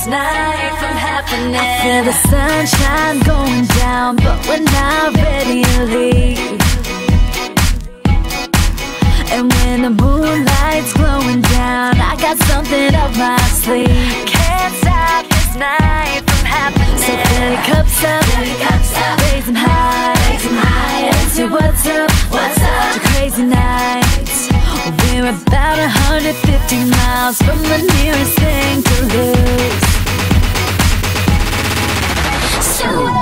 this night from happening. I feel the sunshine going down, but we're not ready to leave. And when the moonlight's glowing down, I got something up my sleeve. Can't stop this night from happening. So fill your cups up, fill your cups up, raise them high, raise them high, and say what's up, what's up, to crazy nights. We're about 150 miles from the nearest thing So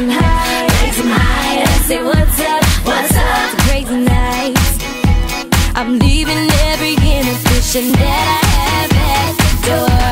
them high, raise them high. And say what's up, what's up. Crazy night. I'm leaving every inhibition that I have at the door,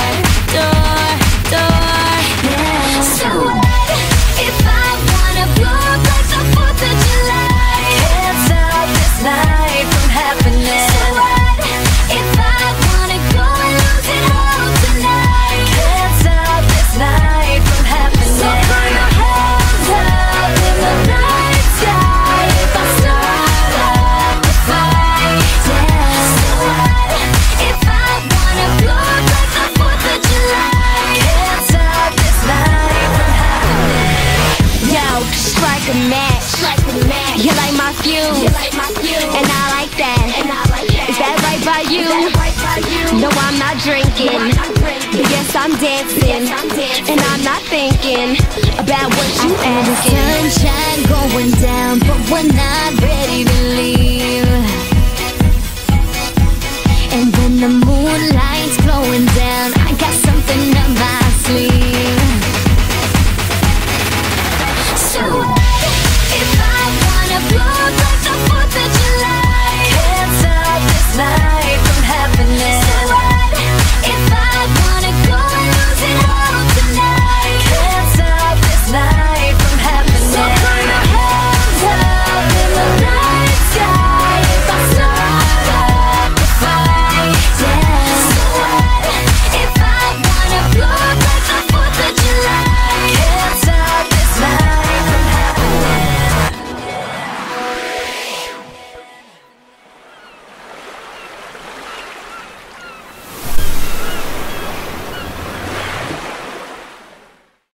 a match. Strike a match. You like my fume, You like my view, and I like that. and I like that. Is that right by you? Right by you? No, I'm not drinking. I'm not drinking. Yes, I'm dancing. Yes, I'm dancing. And I'm not thinking about what you I feel the asking. sunshine going down, but we're not ready to leave.